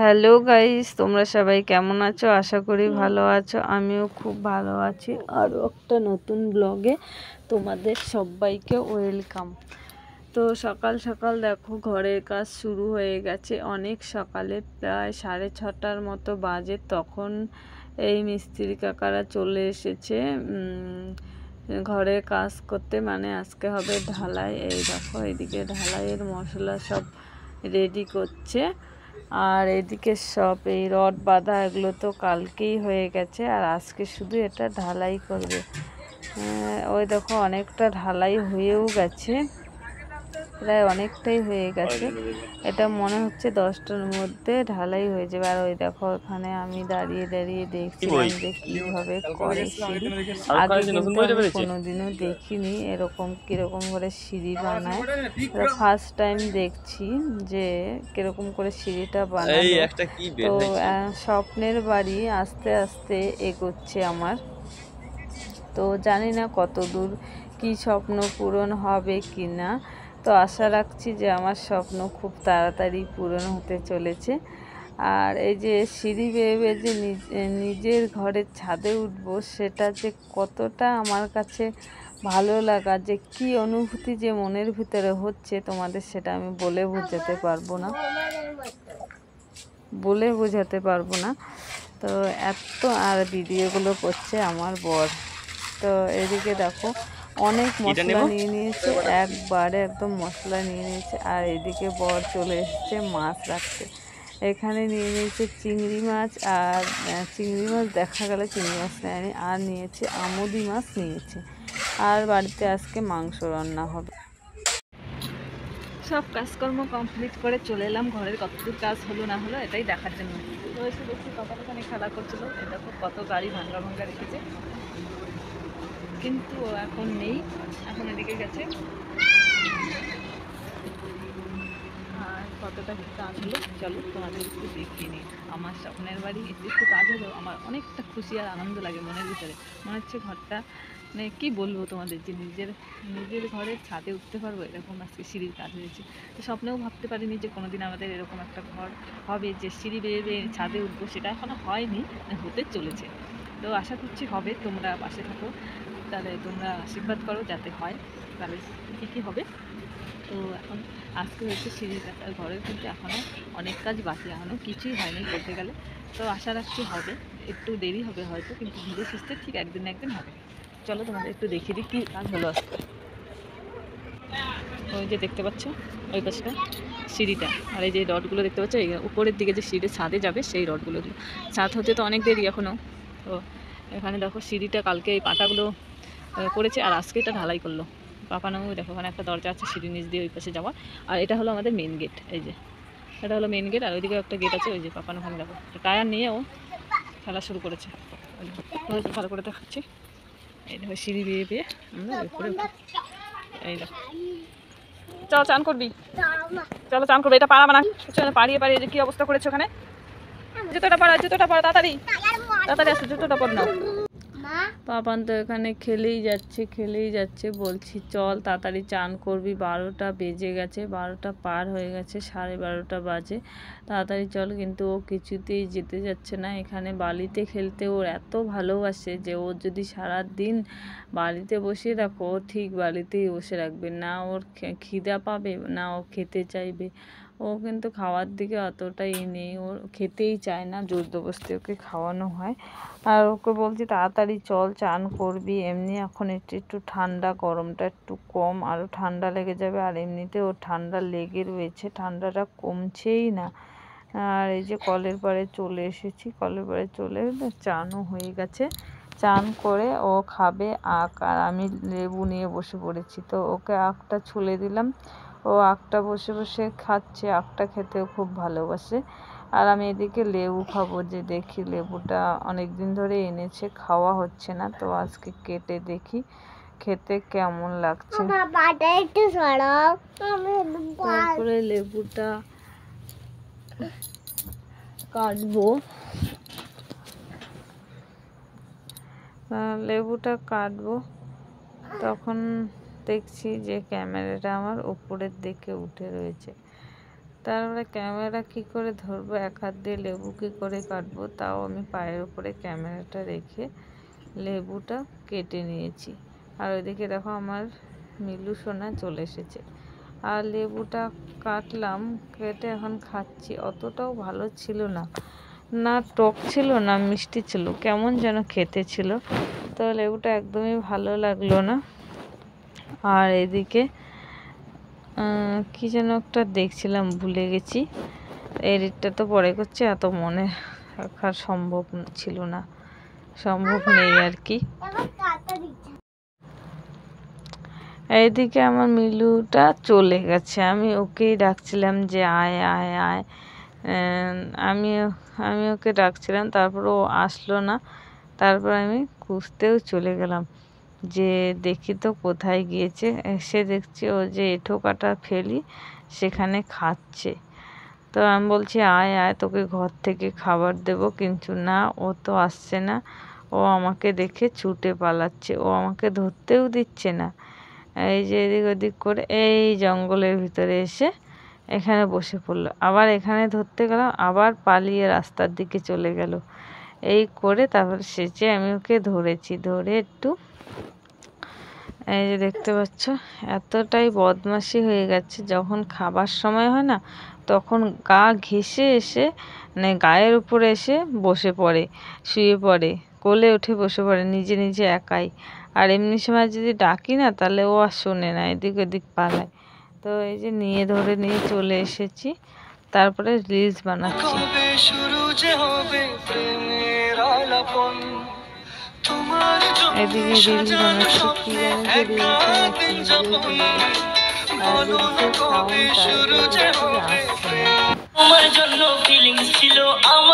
Hello guys, তোমরা সবাই কেমন আছো? আশা করি ভালো আছো। আমিও খুব ভালো আছি। আরও একটা নতুন ব্লগে তোমাদের সবাইকে ওয়েলকাম। তো সকাল সকাল দেখো, ঘরের কাজ শুরু হয়ে গেছে। অনেক সকালে প্রায় সাড়ে ছটার মতো বাজে। তখন এই মিস্ত্রি কাকারা চলে এসেছে। ঘরে কাজ করতে। মানে আজকে হবে ঢালাই। এই দেখো এদিকে ঢালাইয়ের মশলা সব রেডি করছে। আর এদিকে সব এই রড বাঁধা এগুলো তো কালকেই হয়ে গেছে, আর আজকে শুধু এটা ঢালাই করবে। ওই দেখো অনেকটা ঢালাই হয়েও গেছে। প্রায় অনেকটাই হয়ে গেছে। এটা মনে হচ্ছে দশটার মধ্যে ঢালাই হয়ে যাবে। আর ওই দেখো ওখানে আমি দাঁড়িয়ে দাঁড়িয়ে দেখছিলাম যে কীভাবে করে সিঁড়ি। আগে কিন্তু আমি কোনোদিনও দেখিনি এরকম কীরকম করে সিঁড়ি বানায়। ফার্স্ট টাইম দেখছি যে কীরকম করে সিঁড়িটা বানায় তো স্বপ্নের বাড়ি আস্তে আস্তে এগোচ্ছে আমার। তো জানি না কত দূর কি স্বপ্ন পূরণ হবে কি না তো আশা রাখছি যে আমার স্বপ্ন খুব তাড়াতাড়ি পূরণ হতে চলেছে। আর এই যে সিঁড়ি বেয়ে বেয়ে যে নিজ- নিজের ঘরের ছাদে উঠবো, সেটা যে কতটা আমার কাছে ভালো লাগা, যে কি অনুভূতি যে মনের ভিতরে হচ্ছে, তোমাদের সেটা আমি বলে বোঝাতে পারব না। বলে বোঝাতে পারব না। তো এত আর ভিডিওগুলো করছে আমার বর। তো এদিকে দেখো অনেক মশলা নিয়ে নিয়েছে একবারে একদম মশলা নিয়ে নিয়েছে আর এদিকে বর চলে এসেছে মাছ রাখতে। এখানে নিয়ে নিয়েছে চিংড়ি মাছ আর চিংড়ি মাছ দেখা গেল চিংড়ি মাছ নেয়নি আর নিয়েছে আমুদি মাছ নিয়েছে। আর বাড়িতে আজকে মাংস রান্না হবে। সব কাজকর্ম কমপ্লিট করে চলে এলাম ঘরের কতদূর কাজ হলো না হলো এটাই দেখার জন্য। তো এসে দেখছি কত খেলা করছিল এ দেখো কত গাড়ি ভাঙ্গা ভাঙ্গা রেখেছে। কিন্তু এখন নেই, এখন এদিকে গেছে। আর কতটা কাজ হলো, চলো তোমাদের একটু দেখিয়ে নিই। আমার স্বপ্নের বাড়ি এতে একটু কাজ হলো, আমার অনেকটা খুশি আর আনন্দ লাগে মনের ভিতরে। মনে হচ্ছে ঘরটা মানে কি বলব তোমাদের যে নিজের নিজের ঘরের ছাদে উঠতে পারব, এরকম আজকে সিঁড়ির কাজ হয়েছে। তো স্বপ্নেও ভাবতে পারিনি যে কোনোদিন আমাদের এরকম একটা ঘর হবে, যে সিঁড়ি বেয়ে বেয়ে ছাদে উঠবো, সেটা এখনও হয়নি হতে চলেছে। তো আশা করছি হবে, তোমরা পাশে থাকো। তাহলে তোমরা আশীর্বাদ করো যাতে হয়। তাহলে কী হবে? তো এখন আজকে হচ্ছে সিঁড়ির কাজ আর ঘরের কিন্তু এখনও অনেক কাজ বাকি এখনও কিছুই হয়নি বলতে গেলে। তো আশা রাখছি হবে। একটু দেরি হবে হয়তো কিন্তু ধীরে সুস্থে ঠিক একদিন একদিন হবে। চলো তোমাদের একটু দেখিয়ে দিই কী কাজ হলো আজকে। ওই যে দেখতে পাচ্ছ ওই পাশটা সিঁড়িটা। আর এই যে রডগুলো দেখতে পাচ্ছ এই উপরের দিকে যে সিঁড়ি ছাদে যাবে সেই রডগুলো ছাদ হতে তো অনেক দেরি এখনও তো এখানে দেখো সিঁড়িটা কালকে এই পাটাগুলো আহ, করেছে আর আজকে এটা ঢালাই করল। পাপানো দেখো ওখানে একটা দরজা আছে, সিঁড়ি নিচ দিয়ে ওই পাশে যাওয়া আর এটা হলো আমাদের মেন গেট এই যে। এটা হলো মেন গেট আর ওইদিকে একটা গেট আছে, ওই যে পাপানো ওখানে দেখো। টায়ার নিয়ে ও খেলা শুরু করেছে। ভালো করে দেখাচ্ছি। এই দেখো, সিঁড়ি বেয়ে বেয়ে আমরা উপরে এই দেখো। চল, চান করবি? চলো, চান করবি। এটা পারাবা না। চলো, পাড়িয়ে পাড়িয়ে যে কি অবস্থা করেছে ওখানে? জুতোটা পরা জুতোটা পরা তাড়াতাড়ি। তাড়াতাড়ি আসো, জুতোটা পর নাও। পাপান তো এখানে খেলেই যাচ্ছে খেলেই যাচ্ছে। বলছি, চল তাড়াতাড়ি চান করবি। বারোটা বেজে গেছে, বারোটা পার হয়ে গেছে, সাড়ে বারোটা বাজে। তাড়াতাড়ি চল। কিন্তু ও কিছুতেই যেতে যাচ্ছে না। এখানে বালিতে খেলতে ওর এত ভালোবাসে যে ও যদি সারা দিন বাড়িতে বসিয়ে রাখো, ও ঠিক বাড়িতেই বসে রাখবে। না ওর খিদা পাবে, না ও খেতে চাইবে। ও কিন্তু খাওয়ার দিকে অতটাই নেই। ওর খেতেই চায় না, জোর জবরদস্তি ওকে খাওয়ানো হয়। আর ওকে বলছি, তাড়াতাড়ি চল, চান করবি। এমনি এখন একটু একটু ঠান্ডা, গরমটা একটু কম আরও ঠান্ডা লেগে যাবে। আর এমনিতে ওর ঠান্ডা লেগে রয়েছে, ঠান্ডাটা কমছেই না। আর এই যে কলের পাড়ে চলে এসেছি, কলের পাড়ে চলে চানও হয়ে গেছে। চান করে ও খাবে আখ, আর আমি লেবু নিয়ে বসে পড়েছি। তো ওকে আখটা ছুলে দিলাম। ও আখটা বসে বসে খাচ্ছে আখটা খেতেও খুব ভালোবাসে। আর আমি এদিকে লেবু খাব যে দেখি লেবুটা অনেক দিন ধরে এনেছে খাওয়া হচ্ছে না তো আজকে কেটে দেখি খেতে কেমন লাগছে। তারপরে লেবুটা কাটবো। লেবুটা কাটবো। তখন দেখছি যে ক্যামেরাটা আমার উপরের দিকে উঠে রয়েছে। তারপরে ক্যামেরা কি করে ধরবো? এক হাত দিয়ে লেবু কি করে কাটবো? তাও আমি পায়ের উপরে ক্যামেরাটা রেখে লেবুটা কেটে নিয়েছি। আর ওইদিকে দেখো আমার মিলু সোনা চলে এসেছে। আর লেবুটা কাটলাম, কেটে এখন খাচ্ছি। অতটাও ভালো ছিল না। না টক ছিল, না মিষ্টি ছিল। কেমন যেন খেতে ছিল। তো লেবুটা একদমই ভালো লাগল না। আর এদিকে কি যেন একটা দেখছিলাম ভুলে গেছি। এডিটটা তো পরে করছে এত মনে রাখা সম্ভব ছিল না। সম্ভব নেই আর কি। এইদিকে আমার মিলুটা চলে গেছে। আমি ওকেই ডাকছিলাম যে আয় আয় আয়। আমি আমি ওকে ডাকছিলাম তারপর ও আসলো না। তারপর আমি খুঁজতেও চলে গেলাম। যে দেখি তো কোথায় গিয়েছে, এসে দেখছি ও যে এঁঠো কাটা ফেলি সেখানে খাচ্ছে। তো আমি বলছি, আয় আয়, তোকে ঘর থেকে খাবার দেবো। কিন্তু না, ও তো আসছে না। ও আমাকে দেখে ছুটে পালাচ্ছে। ও আমাকে ধরতেও দিচ্ছে না। এই যে এদিক ওদিক করে এই জঙ্গলের ভিতরে এসে এখানে বসে পড়ল। আবার এখানে ধরতে গেলাম আবার পালিয়ে রাস্তার দিকে চলে গেল। এই করে তারপর শেষে আমি ওকে ধরেছি। ধরে একটু এই যে দেখতে পাচ্ছ, এতটাই বদমাশি হয়ে গেছে। যখন খাবার সময় হয় না, তখন গা ঘেঁষে এসে মানে গায়ের উপরে এসে বসে পড়ে, শুয়ে পড়ে, কোলে উঠে বসে পড়ে, নিজে নিজে একাই। আর এমনি সময় যদি ডাকি না, তাহলে ও আর শোনে না, এদিক ওদিক পালায়। তো এই যে নিয়ে ধরে নিয়ে চলে এসেছি, তারপরে রিলস বানাচ্ছি। শুরু যে হবে প্রেমের আলাপন? এদিকে সাজানো বানাচ্ছি কি জানি যে যে হবে। তোমার জন্য ফিলিংস ছিল আমার